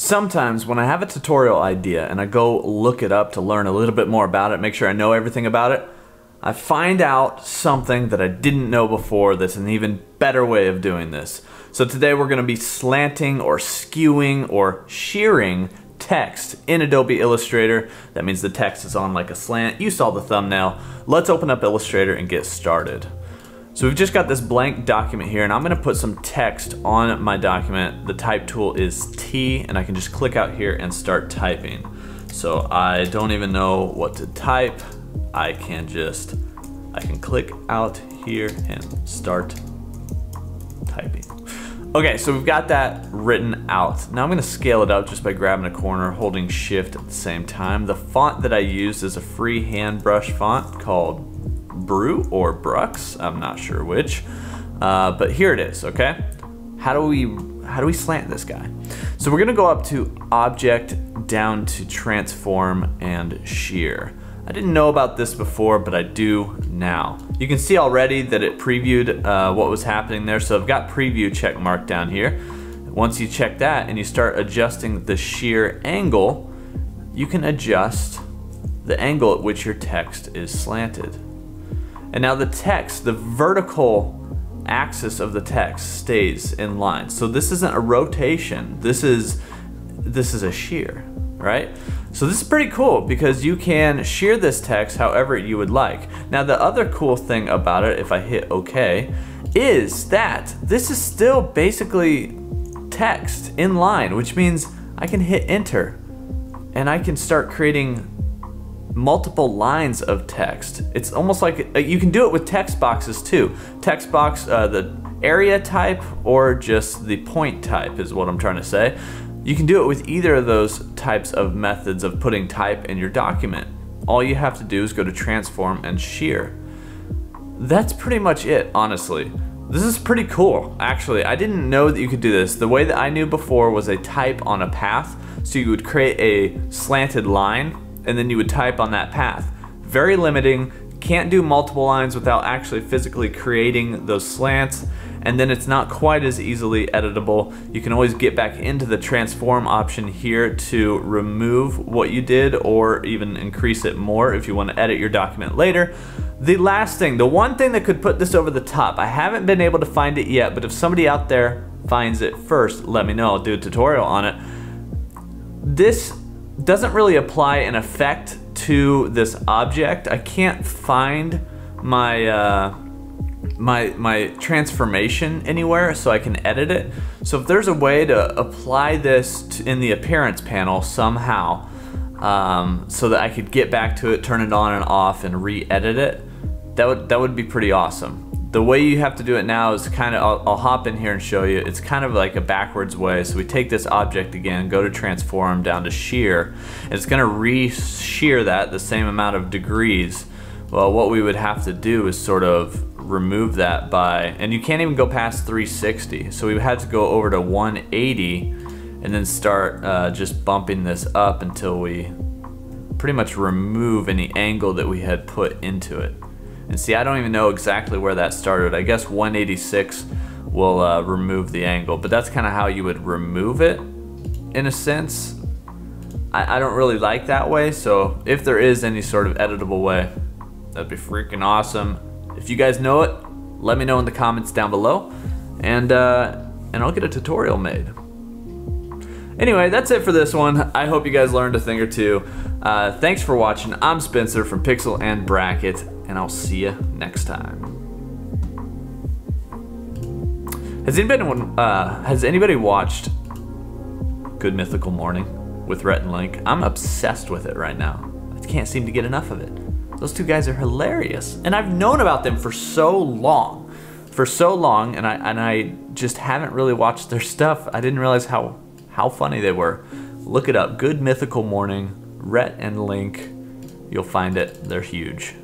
Sometimes when I have a tutorial idea and I go look it up to learn a little bit more about it, make sure I know everything about it, I find out something that I didn't know before that's an even better way of doing this. So today we're gonna be slanting or skewing or shearing text in Adobe Illustrator. That means the text is on like a slant. You saw the thumbnail. Let's open up Illustrator and get started. So we've just got this blank document here and I'm gonna put some text on my document. The type tool is T and I can just click out here and start typing. So I don't even know what to type. I can just, I can click out here and start typing. Okay, so we've got that written out. Now I'm gonna scale it up just by grabbing a corner, holding shift at the same time. The font that I used is a free hand brush font called Brew or Brux, I'm not sure which. Uh, but here it is, okay? How do we how do we slant this guy? So we're gonna go up to Object, down to Transform and Shear. I didn't know about this before, but I do now. You can see already that it previewed uh, what was happening there, so I've got preview check mark down here. Once you check that and you start adjusting the shear angle, you can adjust the angle at which your text is slanted. And now the text, the vertical axis of the text stays in line. So this isn't a rotation, this is, this is a shear, right? So this is pretty cool because you can shear this text however you would like. Now the other cool thing about it, if I hit OK, is that this is still basically text in line, which means I can hit enter and I can start creating multiple lines of text. It's almost like uh, you can do it with text boxes too. Text box, uh, the area type or just the point type is what I'm trying to say. You can do it with either of those types of methods of putting type in your document. All you have to do is go to transform and shear. That's pretty much it, honestly. This is pretty cool, actually. I didn't know that you could do this. The way that I knew before was a type on a path. So you would create a slanted line and then you would type on that path. Very limiting, can't do multiple lines without actually physically creating those slants and then it's not quite as easily editable. You can always get back into the transform option here to remove what you did or even increase it more if you want to edit your document later. The last thing, the one thing that could put this over the top, I haven't been able to find it yet, but if somebody out there finds it first, let me know, I'll do a tutorial on it. This doesn't really apply an effect to this object. I can't find my uh, my my transformation anywhere so I can edit it. So if there's a way to apply this to, in the appearance panel somehow um, so that I could get back to it, turn it on and off and re-edit it, that would that would be pretty awesome the way you have to do it now is kind of, I'll, I'll, hop in here and show you, it's kind of like a backwards way. So we take this object again, go to transform down to shear, it's gonna re-shear that the same amount of degrees. Well, what we would have to do is sort of remove that by, and you can't even go past 360. So we had to go over to 180 and then start uh, just bumping this up until we pretty much remove any angle that we had put into it. And see, I don't even know exactly where that started. I guess 186 will uh, remove the angle, but that's kind of how you would remove it in a sense. I, I don't really like that way, so if there is any sort of editable way, that'd be freaking awesome. If you guys know it, let me know in the comments down below, and, uh, and I'll get a tutorial made. Anyway, that's it for this one. I hope you guys learned a thing or two. Uh, thanks for watching. I'm Spencer from Pixel and Bracket and I'll see you next time. Has anybody uh, has anybody watched Good Mythical Morning with Rhett and Link? I'm obsessed with it right now. I can't seem to get enough of it. Those two guys are hilarious, and I've known about them for so long, for so long, and I and I just haven't really watched their stuff. I didn't realize how how funny they were. Look it up. Good Mythical Morning, Rhett and Link. You'll find it. They're huge.